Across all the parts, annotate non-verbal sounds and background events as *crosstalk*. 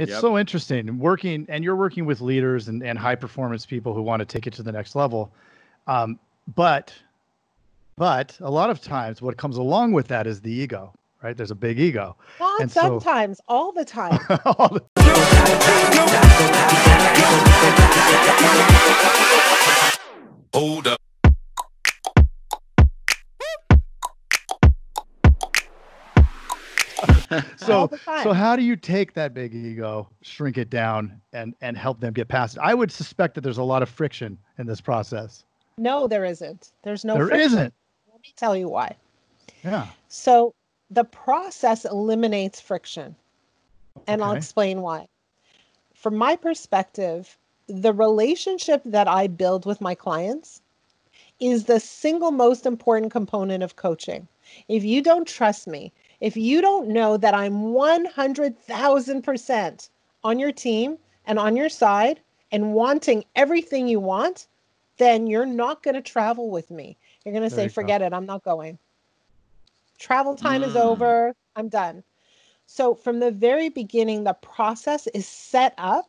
It's yep. so interesting working, and you're working with leaders and, and high performance people who want to take it to the next level. Um, but, but a lot of times, what comes along with that is the ego, right? There's a big ego. Not and sometimes, so, all the time. *laughs* all the- Hold up. *laughs* so so how do you take that big ego, shrink it down, and and help them get past it? I would suspect that there's a lot of friction in this process. No, there isn't. There's no. There friction. not Let me tell you why. Yeah. So the process eliminates friction, and okay. I'll explain why. From my perspective, the relationship that I build with my clients is the single most important component of coaching. If you don't trust me, if you don't know that I'm 100,000% on your team and on your side and wanting everything you want, then you're not going to travel with me. You're going to say, forget it, I'm not going. Travel time mm. is over, I'm done. So, from the very beginning, the process is set up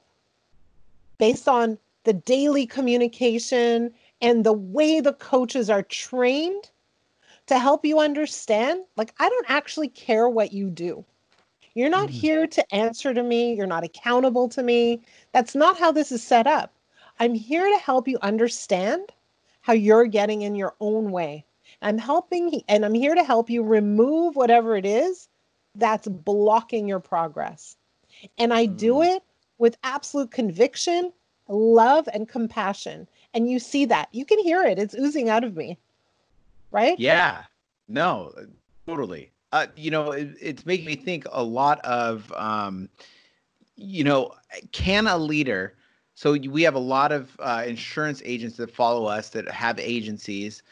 based on the daily communication and the way the coaches are trained to help you understand like I don't actually care what you do. You're not mm here to answer to me, you're not accountable to me. That's not how this is set up. I'm here to help you understand how you're getting in your own way. I'm helping and I'm here to help you remove whatever it is that's blocking your progress. And I do mm. it with absolute conviction, love, and compassion. And you see that. You can hear it. It's oozing out of me right? Yeah. No, totally. Uh, you know, it, it's making me think a lot of, um, you know, can a leader? So we have a lot of uh, insurance agents that follow us that have agencies,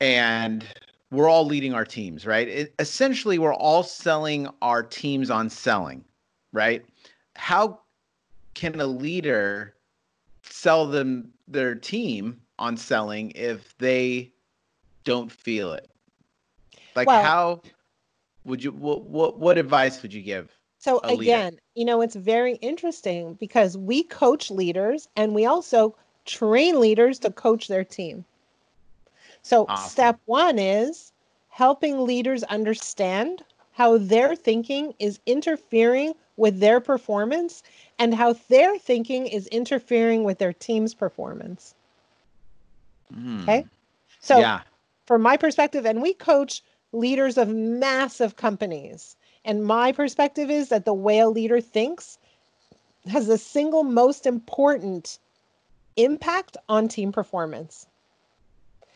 and we're all leading our teams, right? It, essentially, we're all selling our teams on selling, right? How can a leader sell them their team on selling if they don't feel it? Like well, how would you what, what what advice would you give? So again, you know, it's very interesting because we coach leaders and we also train leaders to coach their team. So awesome. step 1 is helping leaders understand how their thinking is interfering with their performance and how their thinking is interfering with their team's performance. Mm. Okay? So yeah from my perspective, and we coach leaders of massive companies. And my perspective is that the way a leader thinks has the single most important impact on team performance.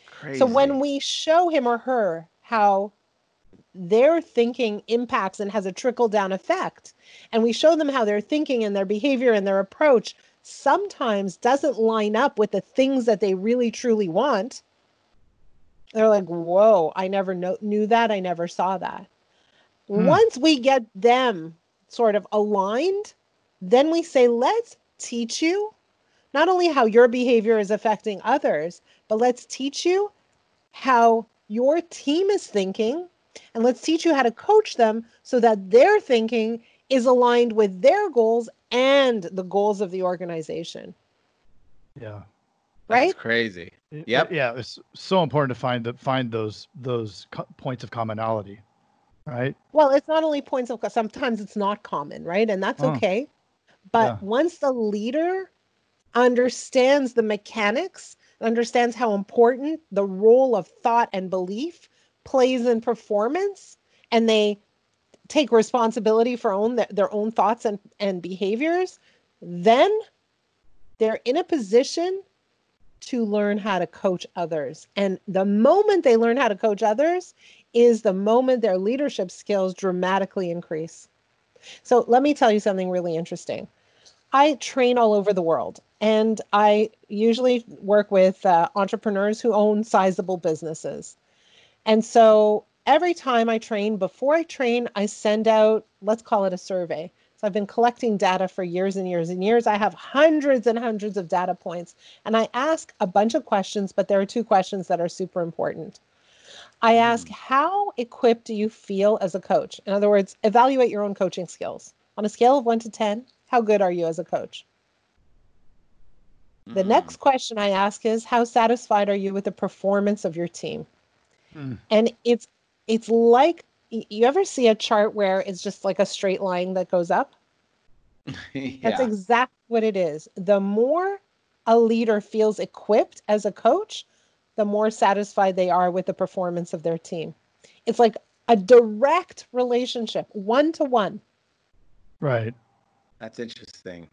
Crazy. So when we show him or her how their thinking impacts and has a trickle down effect, and we show them how their thinking and their behavior and their approach sometimes doesn't line up with the things that they really truly want, they're like, whoa, I never know- knew that. I never saw that. Hmm. Once we get them sort of aligned, then we say, let's teach you not only how your behavior is affecting others, but let's teach you how your team is thinking and let's teach you how to coach them so that their thinking is aligned with their goals and the goals of the organization. Yeah right? That's crazy. Yep. Yeah, it's so important to find that find those those co- points of commonality, right? Well, it's not only points of sometimes it's not common, right? And that's oh. okay. But yeah. once the leader understands the mechanics, understands how important the role of thought and belief plays in performance, and they take responsibility for own their own thoughts and, and behaviors, then they're in a position to learn how to coach others. And the moment they learn how to coach others is the moment their leadership skills dramatically increase. So let me tell you something really interesting. I train all over the world, and I usually work with uh, entrepreneurs who own sizable businesses. And so every time I train, before I train, I send out, let's call it a survey. So I've been collecting data for years and years and years. I have hundreds and hundreds of data points. And I ask a bunch of questions, but there are two questions that are super important. I hmm. ask, how equipped do you feel as a coach? In other words, evaluate your own coaching skills. On a scale of one to 10, how good are you as a coach? The mm. next question I ask is how satisfied are you with the performance of your team? Mm. And it's it's like you ever see a chart where it's just like a straight line that goes up? *laughs* yeah. That's exactly what it is. The more a leader feels equipped as a coach, the more satisfied they are with the performance of their team. It's like a direct relationship, one to one. Right. That's interesting.